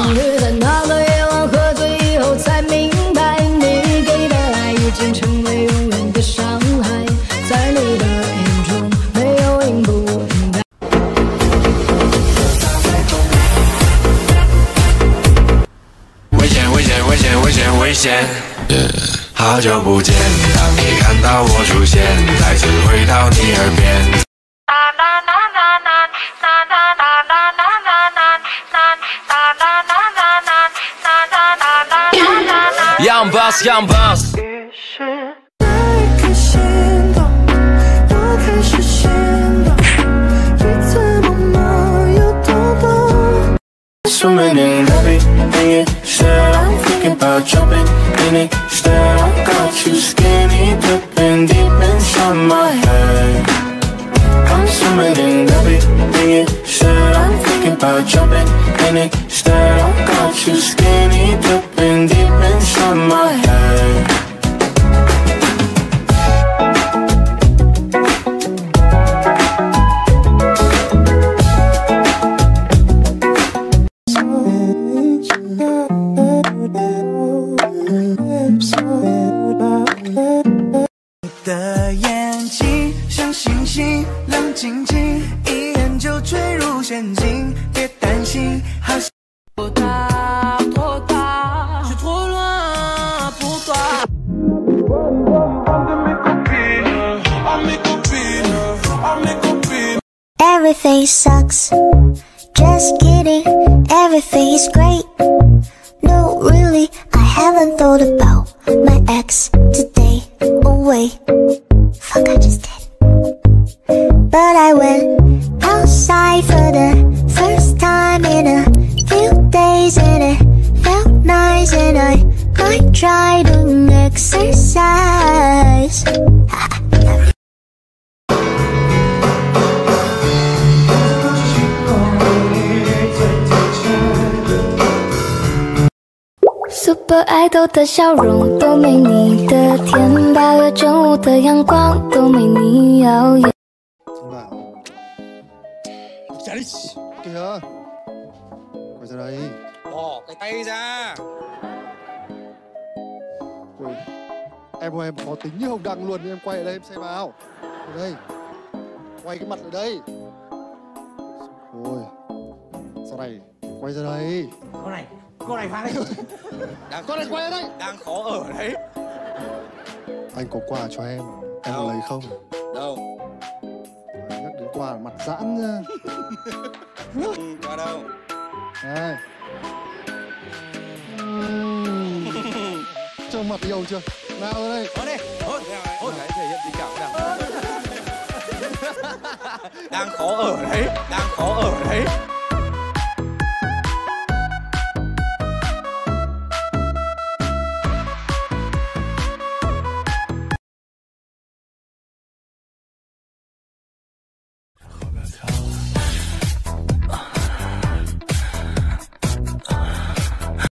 终于在那个夜晚喝醉以后才明白你给的爱已经成为永远的伤害在你的眼中没有应不应该危险危险危险危险危险。好久不见当你看到我出现再次回到你耳边。Young boss, young boss. So many things I'm thinking about jumping in it, I got you scared. About jumping in it. Instead, I got you skinny dipping deep inside my head. Everything sucks. Just kidding. Everything is great. No, really, I haven't thought about my ex today. Oh wait, fuck, I just did. But I went outside for the first time in a few days, and it felt nice, and I might try to Super Idol 的笑容都没你的甜，八月正午的阳光都没你耀眼。Dừng lại Trả đi Kìa Quay ra đây Bỏ cái tay ra Ui. Em ơi em khó tính như hồng đăng luôn Em quay ở đây em xem vào Ở đây Quay cái mặt ở đây Ôi Sau này Quay ra đây Con này Con này vào đây đang Con này quay đây Đang khó ở đấy. Anh có quà cho em Em Đâu? có lấy không? Đâu? Nhắc đến quà mặt giãn ra ừ, Qua đâu. Đây Ừm. Cho mặt yêu chưa? Nào đây. Hốt. Đi. Hốt Hốt đấy thể hiện tình cảm nào. Đang khó ở đấy. Đang khó ở đấy